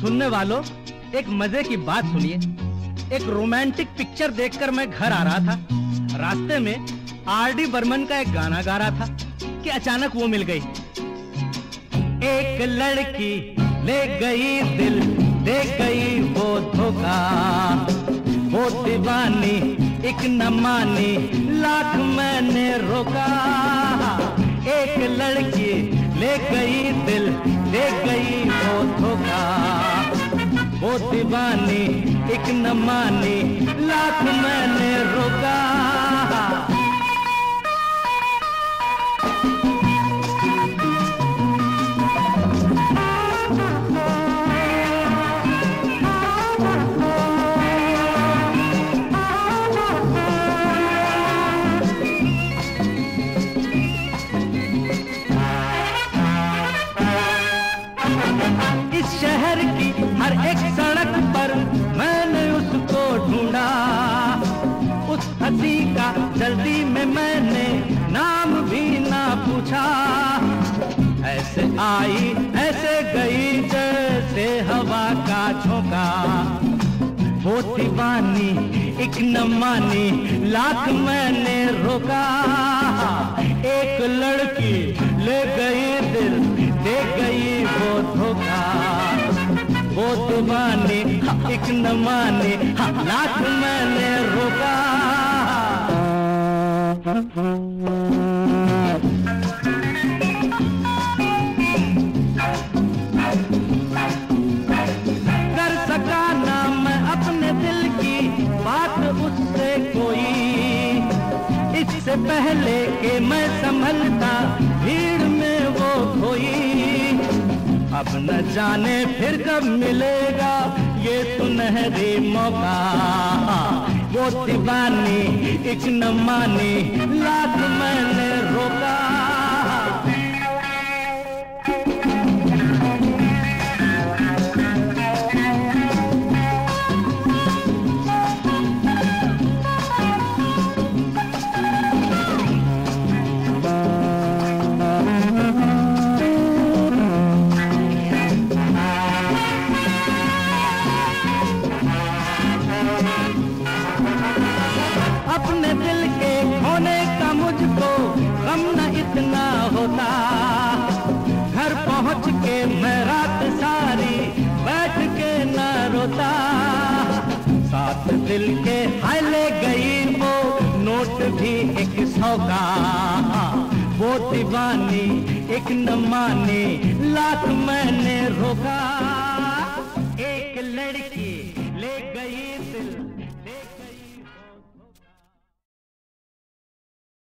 सुनने वालों, एक मज़े की बात सुनिए। एक रोमांटिक पिक्चर देखकर मैं घर आ रहा था। रास्ते में आर डी बर्मन का एक गाना गा रहा था कि अचानक वो मिल गई। एक लड़की ले गई दिल, दे गई वो धोखा। वो दीवानी, एक न मानी लाख मैंने रोका। एक लड़की ले गई दिल दीवानी एक न मानी लाख मैंने रोका। जल्दी में मैंने नाम भी ना पूछा। ऐसे आई, ऐसे गई जैसे हवा का झोंका। वो दीवानी, एक न मानी लाख मैंने रोका। एक लड़की ले गई दिल, दे गई वो धोखा। वो दीवानी, एक न मानी लाख मैंने रोका। पहले के मैं संभलता भीड़ में वो खोई अब न जाने फिर कब मिलेगा, ये सुनहरी मौका। वो दीवानी एक न मानी लाख का गम न इतना होता। घर पहुँच के मैं रात सारी बैठ के न रोता। साथ दिल के हाय ले गई वो नोट भी एक सौ का वो दीवानी, एक न मानी, लाख मैंने रोका। एक लड़की ले गई दिल देख